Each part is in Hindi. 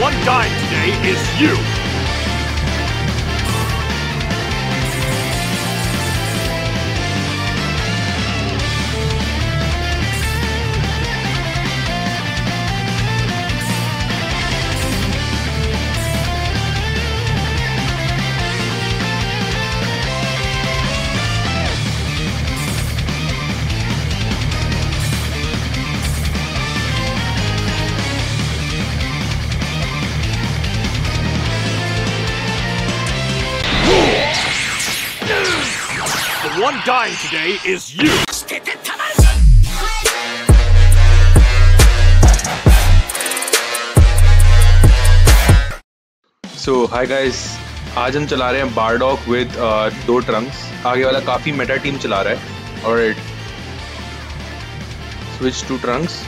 one dying today is you. One dying today is you. So hi guys आज हम चला रहे हैं बारडॉक विद दो ट्रंक्स आगे वाला काफ़ी मेटा टीम चला रहा है। और it switch to Trunks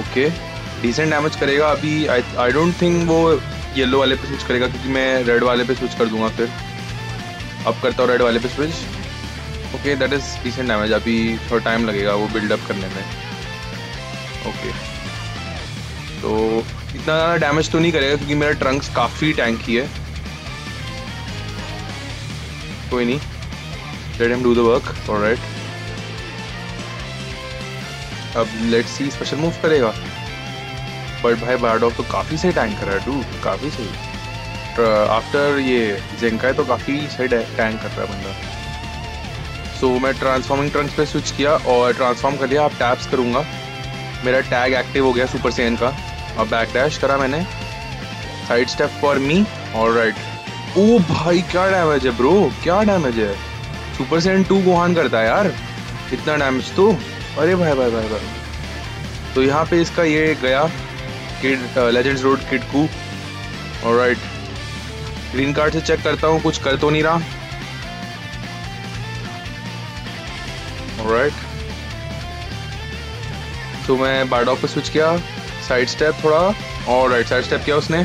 okay decent damage करेगा अभी. आई डोंट थिंक वो येलो वाले पे स्विच करेगा क्योंकि मैं रेड वाले पे स्विच कर दूँगा फिर। अब करता हूँ रेड वाले पे switch okay that is decent damage अभी थोड़ा टाइम लगेगा वो बिल्डअप करने में। ओके तो इतना ज़्यादा डैमेज तो नहीं करेगा क्योंकि मेरा ट्रंक्स काफ़ी टैंकी है। कोई नहीं। Let him do the work all right अब लेट सी स्पेशल मूव करेगा। बट भाई बारडॉग तो काफ़ी सही टैंक कर रहा है डू काफ़ी सही। आफ्टर ये जेंका है तो काफ़ी सही टैंक कर रहा है बंदा। सो मैं ट्रांसफॉर्मिंग ट्रंक्स पे स्विच किया और ट्रांसफॉर्म कर लिया, अब टैप्स करूँगा। मेरा टैग एक्टिव हो गया सुपर सेन का। अब बैक डैश करा मैंने। साइड स्टेप फॉर मी और राइट ओ भाई, क्या डैमेज है ब्रो क्या डैमेज है? सुपर सेन टू गोहान करता है यार। इतना डैमेज तो। अरे भाई भाई भाई भाई। तो यहाँ पे इसका ये गया। किड लेजेंड्स रोड किड कू और राइट ग्रीन कार्ड से चेक करता हूँ, कुछ कर तो नहीं रहा। Right right. तो मैं बारडॉग पे स्विच किया साइड स्टेप थोड़ा, और राइट साइड स्टेप किया उसने।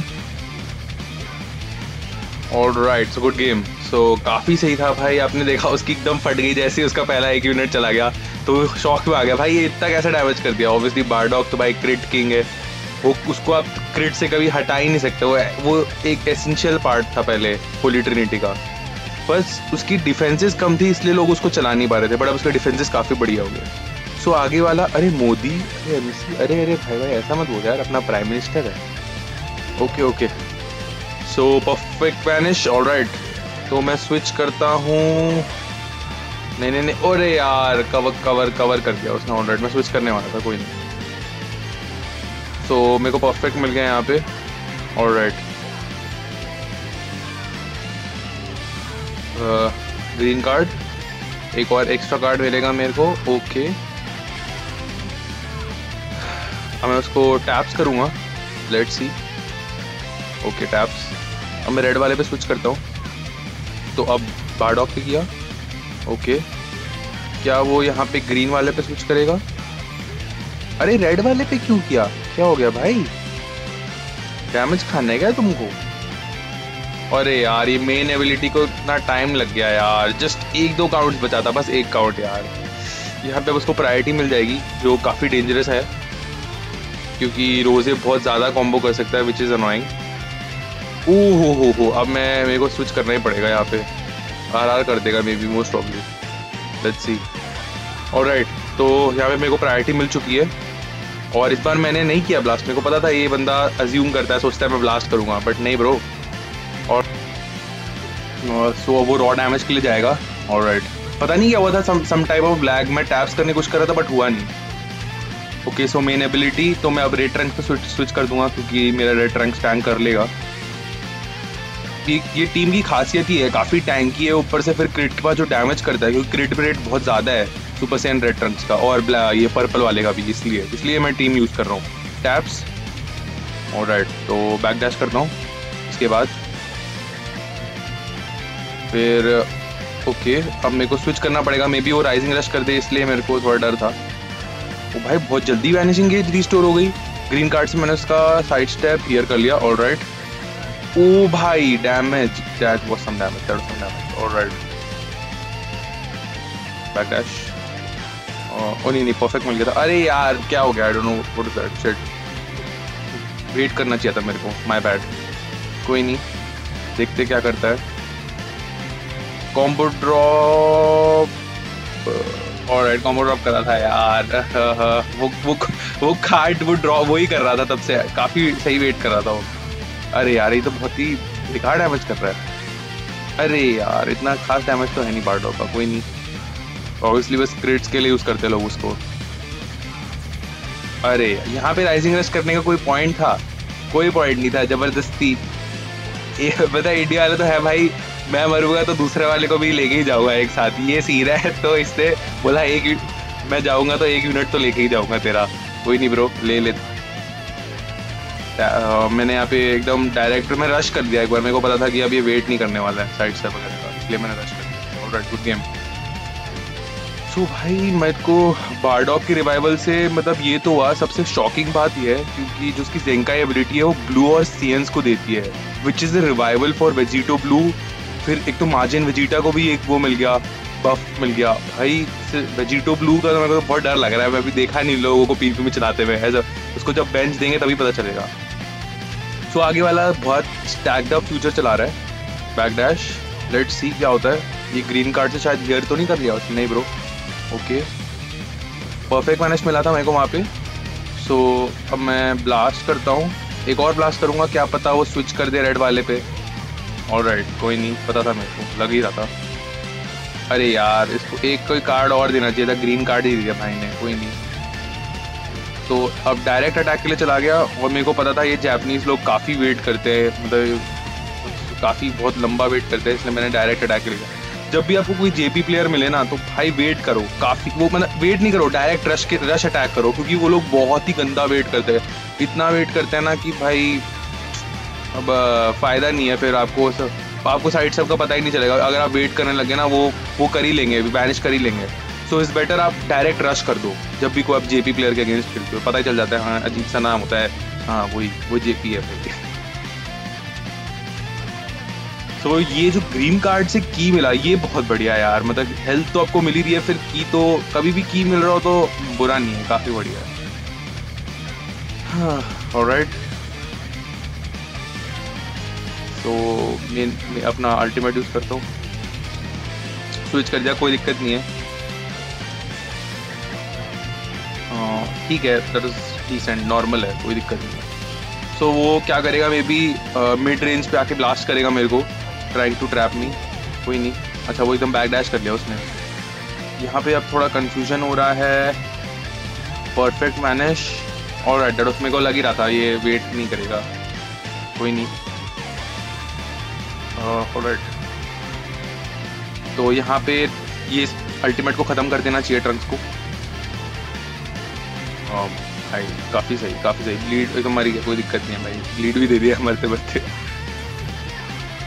All right so good game so काफ़ी सही था भाई, आपने देखा उसकी एकदम फट गई, जैसे उसका पहला एक यूनिट चला गया। तो शॉक में आ गया। भाई, ये इतना कैसे डैमेज कर दिया? ऑब्वियसली बारडॉग तो भाई क्रिट किंग है। वो उसको आप क्रिट से कभी हटा ही नहीं सकते, वो वो एक एसेंशियल पार्ट था पहले होली ट्रिनिटी का। बस उसकी डिफेंसेस कम थी, इसलिए लोग उसको चला नहीं पा रहे थे बट अब उसके डिफेंसेस काफ़ी बढ़िया हो गए। सो आगे वाला, अरे मोदी, अरे एमसी अरे अरे भाई भाई, ऐसा मत बोल यार, अपना प्राइम मिनिस्टर है। Okay okay so perfect vanish all right तो मैं स्विच करता हूँ। नहीं नहीं नहीं, अरे यार कवर कवर कवर कर दिया उसने ऑल राइट मैं स्विच करने वाला था, कोई नहीं। So, मेरे को परफेक्ट मिल गया यहाँ पे। और राइट ग्रीन कार्ड एक और एक्स्ट्रा कार्ड मिलेगा मेरे को। ओके अब मैं उसको टैप्स करूँगा। लेट सी ओके टैप्स अब मैं रेड वाले पे स्विच करता हूँ। तो अब बारडॉक पे किया। ओके क्या वो यहाँ पे ग्रीन वाले पे स्विच करेगा? अरे रेड वाले पे क्यों किया? क्या हो गया भाई? डैमेज खाना क्या तुमको? अरे यार, ये मेन एबिलिटी को इतना टाइम लग गया यार। जस्ट एक दो काउंट्स बचा था, बस एक काउंट यार। यहाँ पे उसको प्रायोरिटी मिल जाएगी, जो काफ़ी डेंजरस है। क्योंकि रोज़े बहुत ज़्यादा कॉम्बो कर सकता है विच इज़ अनोइंग ओ हो हो, अब मैं, मेरे को स्विच करना ही पड़ेगा यहाँ पे। आर आर कर देगा maybe most probably let's see all right तो यहाँ पे मेरे को प्रायोरिटी मिल चुकी है। और इस बार मैंने नहीं किया ब्लास्ट मेरे को पता था ये बंदा अज्यूम करता है, सोचता है मैं ब्लास्ट करूँगा बट नहीं ब्रो और सो वो रॉ डैमेज के लिए जाएगा। और राइट पता नहीं क्या हुआ था some some type of black मैं टैप्स करने कुछ कर रहा था बट हुआ नहीं। ओके सो मेन एबिलिटी तो मैं अब रेड ट्रंक पे स्विच स्विच कर दूँगा, क्योंकि मेरा रेड ट्रंक टैंक कर लेगा। ये ये टीम की खासियत ही है, काफ़ी टैंकी है, ऊपर से फिर क्रिट के जो डैमेज करता है, क्योंकि क्रिट रेट बहुत ज़्यादा है। सुपर सैन रेड ट्रंक्स का और ये पर्पल वाले का भी, इसलिए इसलिए मैं टीम यूज़ कर रहा हूँ। टैप्स और राइट तो बैक डैश करता हूँ। इसके बाद, फिर ओके अब मेरे को स्विच करना पड़ेगा। मे बी वो राइजिंग रश कर दे, इसलिए मेरे को थोड़ा डर था। वो भाई, बहुत जल्दी वैनिशिंग गेज रिस्टोर हो गई। ग्रीन कार्ड से मैंने उसका साइड स्टेप क्लियर कर लिया। ऑल राइट ओ भाई damage that was some damage that some damage all right back dash oh नहीं नहीं परफेक्ट मिल गया था। अरे यार, क्या हो गया? I don't know what is that shit wait करना चाहिए था मेरे को। माय बैड कोई नहीं। देखते क्या करता है। कॉम्बो ड्रॉप और कॉम्बो ड्रॉप कर था यार। वो वो वो कार्ड वो ड्रॉप वही कर रहा था तब से। काफ़ी सही वेट कर रहा था वो। अरे यार, ये तो बहुत ही बेकार डैमेज कर रहा है। अरे यार, इतना खास डैमेज तो है नहीं बार्डो का। कोई नहीं। ऑब्वियसली बस क्रिट्स के लिए यूज़ करते लोग उसको। अरे, यहाँ पे राइजिंग रश करने का कोई पॉइंट था? कोई पॉइंट नहीं था, ज़बरदस्ती। ये पता इंडिया वाला तो है भाई, मैं मरूँगा तो दूसरे वाले को भी लेके ही जाऊँगा एक साथ। ये सीन है तो इसने बोला, एक मैं जाऊँगा तो एक यूनिट तो लेके ही जाऊँगा तेरा। कोई नहीं ब्रो ले ले। मैंने यहाँ पे एकदम डायरेक्टर में रश कर दिया। एक बार मेरे को पता था कि अब ये वेट नहीं करने वाला है साइड से वगैरह का। इसलिए मैंने रश कर दिया। गुड गेम सो भाई, मेरे को बारडॉग की रिवाइवल से मतलब ये तो हुआ, सबसे शॉकिंग बात ये है, क्योंकि जो उसकी जेंकाई एबिलिटी है, वो ब्लू और सीएंस को देती है which is a revival for Vegito blue फिर एक तो मार्जिन वेजिटा को भी एक वो मिल गया बफ मिल गया। भाई वेजिटो ब्लू का तो मेरे को बहुत डर लग रहा है, मैं अभी देखा नहीं लोगों को पी में चलाते हुए है उसको जब बेंच देंगे तभी पता चलेगा। सो आगे वाला बहुत स्टैक्ड अप फ्यूचर चला रहा है बैक डैश लेट सी क्या होता है। ये ग्रीन कार्ड से शायद हियर तो नहीं कर लिया उसने, नहीं ब्रो ओके परफेक्ट मैनेज मिला था मेरे को वहाँ पे। सो so, अब मैं ब्लास्ट करता हूँ। एक और ब्लास्ट करूँगा क्या पता वो स्विच कर दे रेड वाले पे। और राइट कोई नहीं पता था मेरे को लग ही रहा था। अरे यार इसको एक कोई कार्ड और देना चाहिए था ग्रीन कार्ड ही दिया भाई ने कोई नहीं। तो अब डायरेक्ट अटैक के लिए चला गया और मेरे को पता था ये जैपनीज लोग काफ़ी वेट करते हैं मतलब काफ़ी बहुत लंबा वेट करते हैं इसलिए मैंने डायरेक्ट अटैक के लिए जब भी आपको कोई जेपी प्लेयर मिले ना तो भाई वेट करो। काफ़ी वो मतलब वेट नहीं करो डायरेक्ट रश के रश अटैक करो, क्योंकि वो लोग बहुत ही गंदा वेट करते हैं। इतना वेट करते हैं ना कि भाई, अब फ़ायदा नहीं है फिर आपको सब आपको साइड सब का पता ही नहीं चलेगा। अगर आप वेट करने लगे ना, वो वो कर ही लेंगे बैनिश कर ही लेंगे। सो इज़ बेटर आप डायरेक्ट रश कर दो। जब भी कोई आप जेपी प्लेयर के अगेंस्ट खेलते हो, पता ही चल जाता है हाँ अजीब सा नाम होता है। हाँ वही वो जेपी है तो ये जो ग्रीन कार्ड से की मिला ये बहुत बढ़िया यार। मतलब हेल्थ तो आपको मिली रही है फिर की तो कभी भी की मिल रहा हो तो बुरा नहीं है काफ़ी बढ़िया है। राइट तो मैं, मैं अपना अल्टीमेट यूज़ करता हूँ। स्विच कर दिया कोई दिक्कत नहीं है। ठीक है दैट इज़ डिसेंट नॉर्मल है कोई दिक्कत नहीं है। सो so, वो क्या करेगा मे बी मिड रेंज पे आके ब्लास्ट करेगा मेरे को। ट्राइंग टू ट्रैप मी कोई नहीं। अच्छा वो एकदम बैक डैश कर लिया उसने। यहाँ पे अब थोड़ा कंफ्यूजन हो रहा है। परफेक्ट मैनेज और डेट उसमें को लग ही रहा था, ये वेट नहीं करेगा। कोई नहीं। तो यहाँ पे ये अल्टीमेट को ख़त्म कर देना चाहिए ट्रंक्स को। भाई, काफ़ी सही काफ़ी सही। लीड एकदम मरी गया, कोई दिक्कत नहीं है भाई। लीड भी दे दिया मरते मरते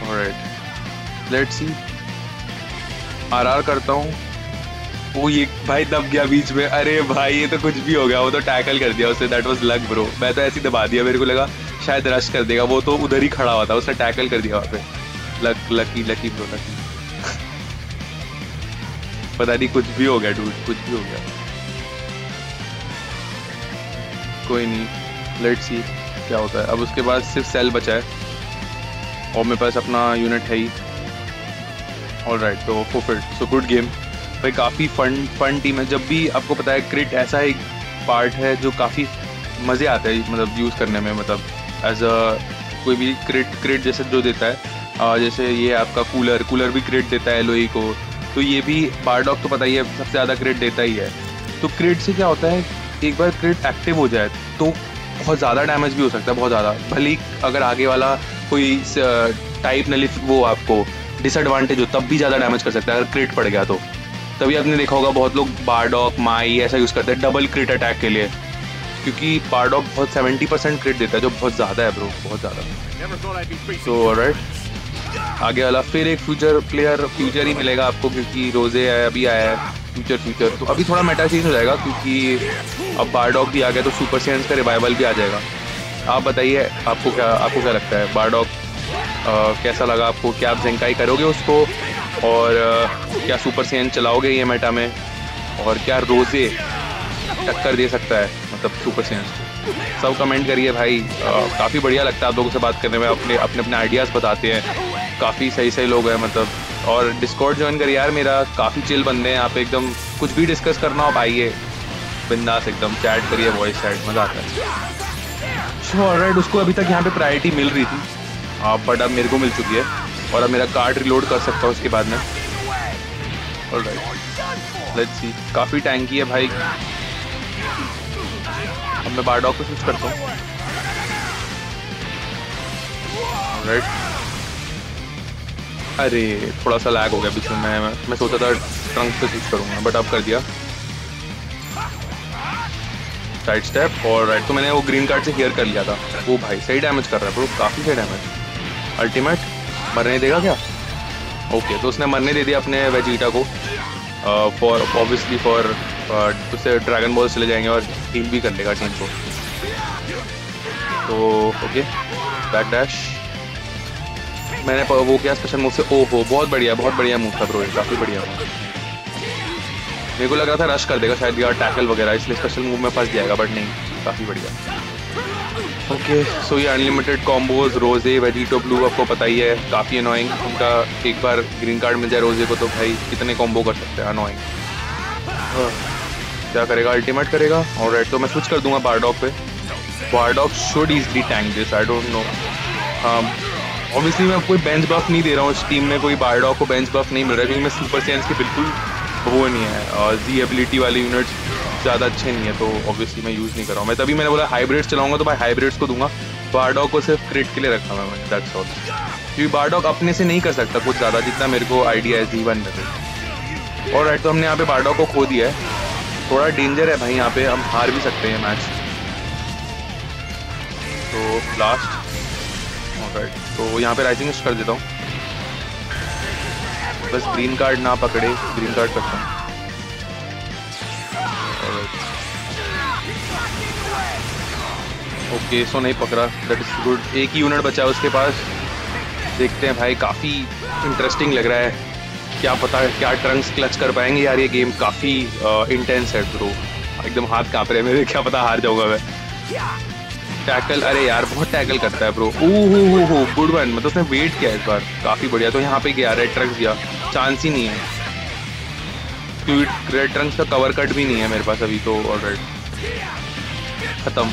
right let's see R R करता हूँ। वो ये भाई दब गया बीच में। अरे भाई, ये तो कुछ भी हो गया। वो तो टैकल कर दिया उसने। दैट वाज लक ब्रो मैं तो ऐसे ही दबा दिया। मेरे को लगा शायद रश कर देगा। वो तो उधर ही खड़ा हुआ था। उसने टैकल कर दिया वहाँ पे। Luck lucky lucky bro lucky पता नहीं, कुछ भी हो गया डूड कुछ भी हो गया। कोई नहीं। लेट सी क्या होता है। अब उसके बाद सिर्फ़ सेल बचा है। और मेरे पास अपना यूनिट है ही। ऑल राइट तो फुफिट सो गुड गेम भाई, काफ़ी फन फन टीम है। जब भी आपको पता है क्रिट ऐसा एक पार्ट है जो काफ़ी मज़े आते हैं मतलब यूज़ करने में मतलब एज अ कोई भी क्रिट क्रिट जैसे जो देता है जैसे ये आपका कूलर कूलर भी क्रिट देता है लोई को तो ये भी बारडॉग तो पता ही है, सबसे ज़्यादा क्रिट देता ही है। तो क्रिट से क्या होता है, एक बार क्रिट एक्टिव हो जाए तो बहुत ज़्यादा डैमेज भी हो सकता है, बहुत ज़्यादा। भले अगर आगे वाला कोई टाइप नली वो आपको डिसएडवांटेज हो तब भी ज़्यादा डैमेज कर सकता है। अगर क्रिट पड़ गया तो। तभी आपने देखा होगा बहुत लोग बारडॉक माई ऐसा यूज़ करते हैं डबल क्रिट अटैक के लिए। क्योंकि बारडॉक बहुत सेवेंटी परसेंट क्रिट देता है जो बहुत ज़्यादा है ब्रो बहुत ज़्यादा। सो राइट आगे वाला फिर एक फ्यूचर प्लेयर फ्यूचर ही मिलेगा आपको क्योंकि रोज़े है अभी आया है फ्यूचर फ्यूचर तो अभी थोड़ा मेटा चेंज हो जाएगा क्योंकि अब बारडॉग भी आ गया तो सुपर सेंस का रिवाइवल भी आ जाएगा। आप बताइए आपको क्या आपको क्या लगता है? बारडॉग कैसा लगा आपको? क्या आप जेंकाई करोगे उसको? और क्या सुपर सेन चलाओगे ये मेटा में? और क्या रोज़े टक्कर दे सकता है मतलब सुपर को? सब कमेंट करिए भाई। काफ़ी बढ़िया लगता है आप लोगों से बात करने में। अपने अपने अपने आइडियाज़ बताते हैं। काफ़ी सही सही लोग हैं मतलब। और डिस्कॉर्ड ज्वाइन करिए यार मेरा। काफ़ी चिल बंदे हैं, आप एकदम कुछ भी डिस्कस करना हो आइए। बिंदास एकदम चैट करिए वॉइस चैट मज़ा आता है। राइट उसको अभी तक यहाँ पे प्रायोरिटी मिल रही थी। बट अब मेरे को मिल चुकी है। और अब मेरा कार्ड रिलोड कर सकता हूँ उसके बाद में। लेट्स सी काफ़ी टैंकी है भाई। अब मैं बारडॉग को स्विच करता हूँ। राइट अरे, थोड़ा सा लैग हो गया बीच में। मैं मैं सोचा था ट्रंक से स्विच करूँगा बट अब कर दिया। साइड स्टेप और राइट तो मैंने वो ग्रीन कार्ड से केयर कर लिया था। वो भाई, सही डैमेज कर रहा है ब्रो काफ़ी सही डैमेज अल्टीमेट मरने देगा क्या? ओके तो उसने मरने दे दिया अपने वेजिटा को। फॉर ऑब्वियसली फॉर उससे ड्रैगन बॉल चले जाएँगे और हील भी कर लेगा टीम को। तो ओके बैक डैश मैंने वो किया स्पेशल मूव से। ओ हो बहुत बढ़िया बहुत बढ़िया मूव था ब्रो काफ़ी बढ़िया मेरे को लग रहा था रश कर देगा शायद यार टैकल वगैरह, इसलिए स्पेशल मूव में फंस जाएगा बट नहीं, काफ़ी बढ़िया। ओके सो ये unlimited combos Rose Vegito blue आपको पता ही है, काफ़ी अनोइंग उनका एक बार ग्रीन कार्ड मिल जाए रोज़े को तो भाई, कितने कॉम्बो कर सकते हैं अनोइंग क्या करेगा? अल्टीमेट करेगा? और राइट तो मैं स्विच कर दूँगा बारडॉग पे। Bardock should easily tank this I don't know हाँ ऑब्वियसली मैं कोई बेंच बफ नहीं दे रहा हूँ इस टीम में, कोई बारडॉग को बेंच बफ नहीं मिल रहा है, क्योंकि मैं सुपर सेंस के बिल्कुल वो नहीं है। जी एबिलिटी वाले यूनिट्स ज़्यादा अच्छे नहीं है तो ऑब्वियसली मैं यूज़ नहीं कर रहा हूँ। मैं तभी मैंने बोला हाइब्रिड्स चलाऊँगा तो भाई हाइब्रिड्स को दूँगा। बारडॉग को सिर्फ़ क्रिट के लिए रखा मैं दैट्स ऑल क्योंकि बारडॉग अपने से नहीं कर सकता कुछ ज़्यादा, जितना मेरे को आइडिया है जी वन में और राइट तो हमने यहाँ पे बारडॉग को खो दिया है। थोड़ा डेंजर है भाई यहाँ पे, हम हार भी सकते हैं मैच तो लास्ट राइट तो यहाँ पे राइजिंग कर देता हूँ। बस ग्रीन कार्ड ना पकड़े ग्रीन कार्ड करता हूँ। ओके, सो नहीं पकड़ा। दैट इज़ गुड एक ही यूनिट बचा है उसके पास। देखते हैं भाई, काफ़ी इंटरेस्टिंग लग रहा है। क्या पता है क्या ट्रंक्स क्लच कर पाएँगे यार ये गेम काफ़ी इंटेंस है ब्रो एकदम हाथ काँप रहे हैं मेरे, क्या पता हार जाऊँगा मैं। टैकल अरे यार, बहुत टैकल करता है ब्रो ओ हो हो गुड वन मतलब उसने वेट किया इस बार। काफ़ी बढ़िया। तो यहाँ पे गया रेड ट्रंक्स गया चांस ही नहीं है। रेड ट्रंक्स का कवर कट भी नहीं है मेरे पास अभी तो ऑलरेडी ख़त्म।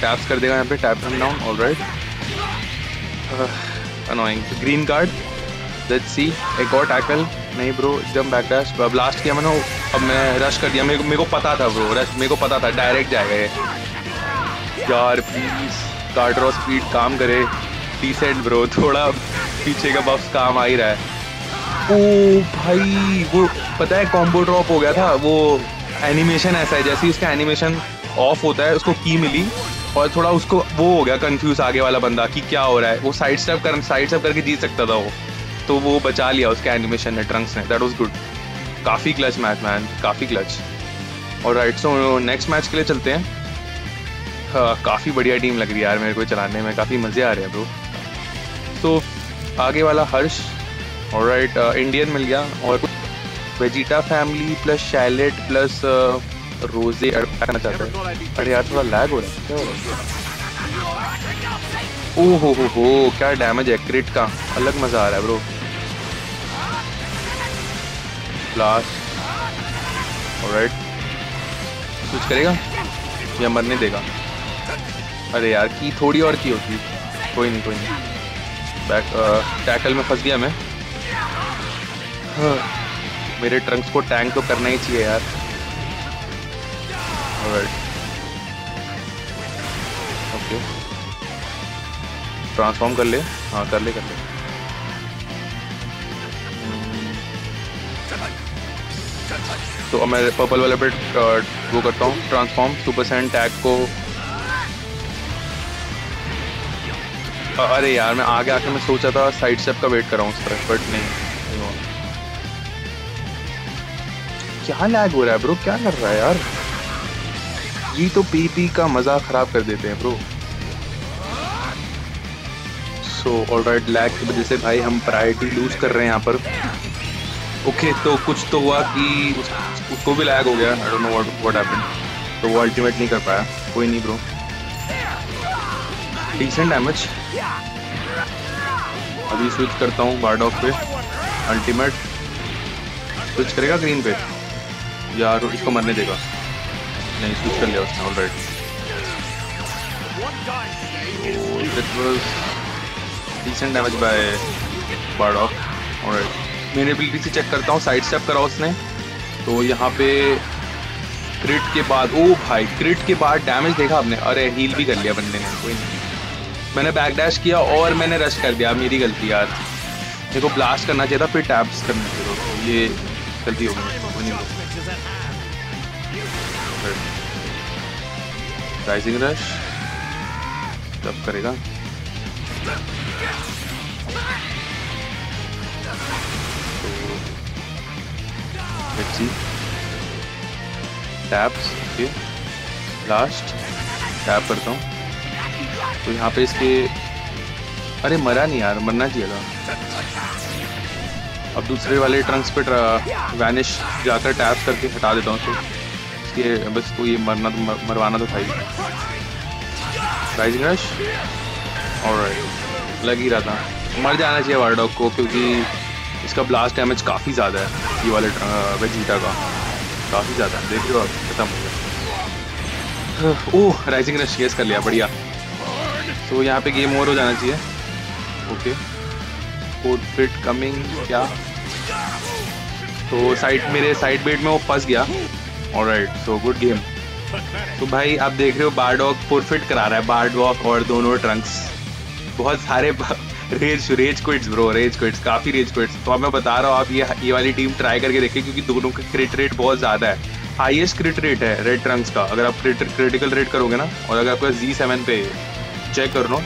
टैप्स कर देगा यहाँ पे टैप हम down all right annoying green card let's see एक और टैकल नहीं ब्रो एकदम बैक डैश ब्लास्ट किया मैंने, अब मैं रश कर दिया। मेरे को मेरे को पता था ब्रो रश मेरे को पता था. डायरेक्ट जाएगा ये। यार प्लीज़ कार्डर और स्पीड काम करे। डिसेंट ब्रो थोड़ा पीछे का बफ्स काम आ ही रहा है। ओ भाई, वो पता है कॉम्बो ड्रॉप हो गया था? वो एनिमेशन ऐसा है, जैसे इसका एनिमेशन ऑफ़ होता है, उसको की मिली। और थोड़ा उसको, वो हो गया कंफ्यूज आगे वाला बंदा कि क्या हो रहा है। वो साइड स्टेप कर साइड स्टेप करके जीत सकता था वो। तो वो बचा लिया उसके एनिमेशन ने ट्रंक्स ने। दैट वाज गुड काफ़ी क्लच मैच मैन काफ़ी clutch all right so next match के लिए चलते हैं। हाँ काफ़ी बढ़िया टीम लग रही है यार मेरे को चलाने में। काफ़ी मज़े आ रहे हैं ब्रो तो आगे वाला हर्ष। और राइट इंडियन मिल गया और Vegeta family plus Shallot plus Rose अड़काना चाहता है? अरे यार थोड़ा लैग हो रहा है क्या हो रहा है। ओ हो हो हो क्या डैमेज है क्रिट का? अलग मज़ा आ रहा है ब्रो लास्ट ऑलराइट कुछ करेगा? या मरने देगा? अरे यार की थोड़ी और की होती। कोई नहीं कोई नहीं। बैक टैकल में फंस गया मैं। हाँ, मेरे ट्रंक्स को टैंक तो करना ही चाहिए यार। ओके ट्रांसफॉर्म कर ले. हाँ कर ले कर ले. तो अब मैं पर्पल वाले पे वो करता हूँ. ट्रांसफॉर्म सुपर सैंड टैग को. अरे यार मैं आगे आके मैं सोचा था साइड स्टेप का वेट कर रहा हूँ उस तरफ़ बट नहीं. क्या लैग हो रहा है ब्रो क्या कर रहा है यार? ये तो पी पी का मज़ा खराब कर देते हैं bro so all right lag की वजह से भाई हम प्रायोरिटी लूज कर रहे हैं यहाँ पर. ओके okay, तो कुछ तो हुआ कि उस, उसको भी लैग हो गया. I don't know what what happened तो वो अल्टीमेट नहीं कर पाया. कोई नहीं ब्रो डिसेंट डैमेज अभी स्विच करता हूँ बारडॉग पे. अल्टीमेट स्विच करेगा ग्रीन पे? यार इसको मरने देगा. नहीं स्विच कर लिया उसने already that was decent damage by Bardock. Alright. मैंने एबिलिटी से चेक करता हूँ साइड स्टेप करा उसने। तो यहाँ पे क्रिट के बाद, ओ भाई क्रिट के बाद डैमेज देखा आपने? अरे हील भी कर लिया बंदे ने, कोई नहीं। मैंने बैक डैश किया और मैंने रश कर दिया, मेरी गलती यार। मेरे को ब्लास्ट करना चाहिए था, फिर टैप्स करना चाहिए ये गलती हो गई राइजिंग रश तब करेगा let's taps okay last tap करता हूँ। तो यहाँ पे इसके अरे मरा नहीं यार, मरना चाहिए था। अब दूसरे वाले ट्रंक्स पे वैनिश जाकर टैप करके हटा देता हूँ तो इसके बस तो ये मरना तो मर, मरवाना तो था ही। राइजिंग रश और लग ही रहा था। मर जाना चाहिए वार्डॉग को क्योंकि इसका ब्लास्ट डैमेज काफ़ी ज़्यादा है ये वाले वेजीटा का। काफ़ी ज़्यादा। देख रहे हो खत्म हो गया। ओह राइजिंग रश केस कर लिया बढ़िया। तो यहाँ पे गेम ओवर हो जाना चाहिए। ओके फिट कमिंग क्या? तो साइड मेरे साइड बेट में वो फंस गया। ऑलराइट सो गुड गेम तो भाई, आप देख रहे हो बारडॉग फोरफिट करा रहा है। बारडॉग और दोनों ट्रंक्स बहुत सारे rage rage quits bro rage quits काफ़ी रेज क्विट्स तो मैं बता रहा हूँ, आप ये ये वाली टीम ट्राई करके देखिए, क्योंकि दोनों का क्रिट रेट बहुत ज़्यादा है। हाईएस्ट क्रिट रेट है रेड ट्रंक्स का। अगर आप क्रिटिकल रेट करोगे ना, और अगर आपका जी सेवन पे चेक कर लो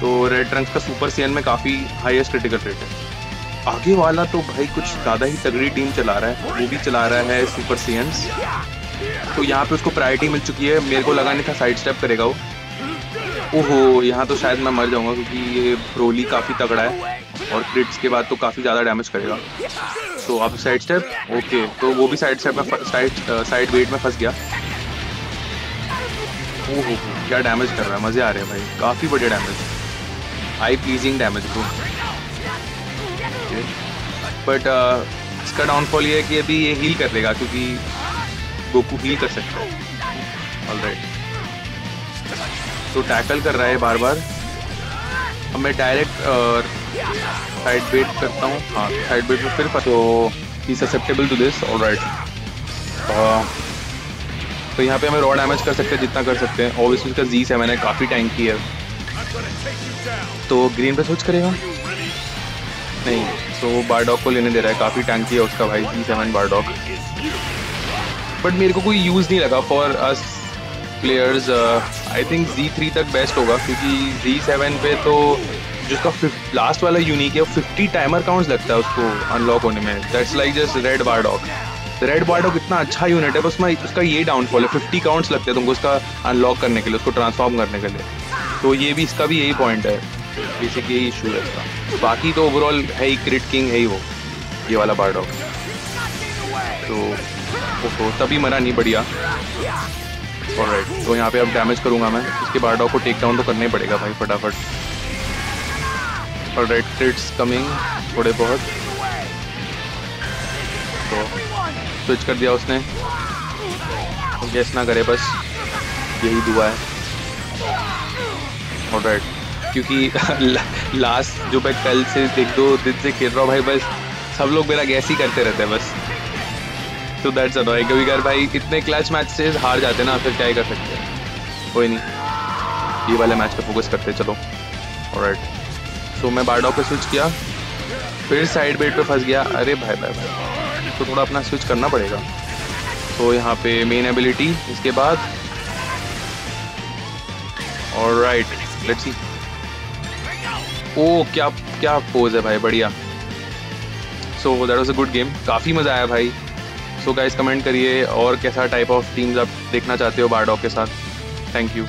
तो रेड ट्रंक्स का सुपर सीएन में काफ़ी हाईएस्ट क्रिटिकल रेट है। आगे वाला तो भाई कुछ ज़्यादा ही तगड़ी टीम चला रहा है, वो भी चला रहा है सुपर सीएंस तो यहाँ पे उसको प्रायोरिटी मिल चुकी है। मेरे को लगा नहीं था साइड स्टेप करेगा वो। ओहो, यहाँ तो शायद मैं मर जाऊँगा क्योंकि ये ब्रोली काफ़ी तगड़ा है और क्रिट्स के बाद तो काफ़ी ज़्यादा डैमेज करेगा। तो आप साइड स्टेप ओके तो वो भी साइड स्टेप में साइड वेट में फंस गया। ओहो, क्या डैमेज कर रहा है? मज़े आ रहे हैं भाई। काफ़ी बड़े डैमेज आई प्लीजिंग डैमेज तो बट इसका डाउनफॉल ये है कि अभी ये हील कर लेगा क्योंकि गोकू हील कर सकता है। ऑलराइट तो टैकल कर रहा है बार बार अब मैं डायरेक्ट साइड बेट करता हूँ। हाँ साइड बेट में फिर तो ही susceptible to this all right तो यहाँ पे हमें रॉ डैमेज कर सकते हैं, जितना कर सकते हैं। ऑब्वियसली उसका जी सेवन मैंने काफ़ी टैंक की है। तो ग्रीन पे स्विच करेगा? नहीं। तो बारडॉग को लेने दे रहा है। काफ़ी टैंकी है उसका भाई जी सेवन बारडॉक बट मेरे को कोई यूज़ नहीं लगा for us players I think G three तक बेस्ट होगा, क्योंकि जी सेवन पे तो जिसका लास्ट वाला यूनिक है फिफ्टी टाइमर काउंट्स लगता है उसको अनलॉक होने में। That's like just red Bardock red Bardock इतना अच्छा यूनिट है, बस मैं उसका ये डाउनफॉल है फिफ्टी काउंट्स लगते हैं तुमको उसका अनलॉक करने के लिए, उसको ट्रांसफॉर्म करने के लिए। तो ये भी, इसका भी यही पॉइंट है। बेसिक यही इशू है इसका बाकी तो ओवरऑल है ही क्रिट किंग है ही वो, ये वाला बार बारडॉग तो ओहो, तभी मरा नहीं बढ़िया। और राइट तो यहाँ पे अब डैमेज करूँगा मैं। इसके बारडॉग को टेक डाउन तो करना ही पड़ेगा भाई, फटाफट। और राइट क्रिट्स कमिंग थोड़े बहुत। तो स्विच कर दिया उसने। गैस ना करे बस, यही दुआ है। और राइट क्योंकि लास्ट जो मैं कल से एक दो दिन से खेल रहा हूँ भाई, बस सब लोग मेरा गैस ही करते रहते हैं, बस। तो दैट्स अनोइंग कभी यार भाई, इतने क्लच मैच से हार जाते हैं ना, फिर क्या ही कर सकते हैं। कोई नहीं। ये वाले मैच पे फोकस करते चलो। राइट सो मैं बारडॉग पे स्विच किया। फिर साइड बेट पे फंस गया। अरे भाई भाई भाई। तो थोड़ा अपना स्विच करना पड़ेगा। तो यहाँ पे मेन एबिलिटी इसके बाद। और राइट लेट्स सी ओ क्या क्या पोज है भाई, बढ़िया। So that was a good game काफ़ी मज़ा आया भाई। सो गाइज़ कमेंट करिए और कैसा टाइप ऑफ़ टीम्स आप देखना चाहते हो बारडॉग के साथ। Thank you